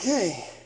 Okay.